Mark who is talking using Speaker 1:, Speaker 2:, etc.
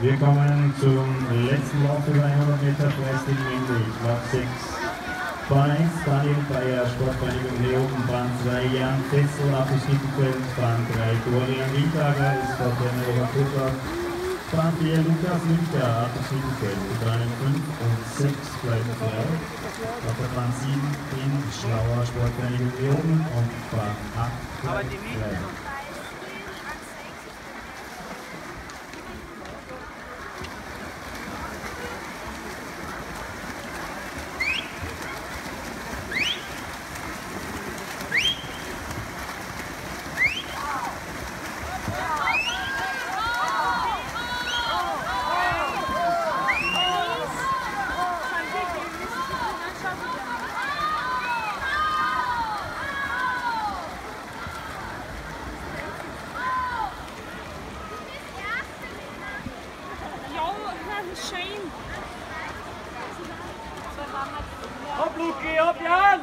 Speaker 1: Wir kommen zum letzten Lauf über 100 Meter Wrestling English, Lauf 6. Bahn 1, Daniel Bayer, Sportvereinigung Leoben, Bahn 2, Jan Fessel, Mittelfeld, Bahn 3, Dorian Wietrager, Sporttrainer Robert Kuttler, Bahn 4, Lukas Lünker, Apus Mittelfeld, Bahn 5 und 6 bleiben frei. Auf der Bahn 7 in Schlauer, Sportvereinigung Leoben und Bahn 8 bleibt frei.
Speaker 2: shame. Up, Lukey, up, Jan!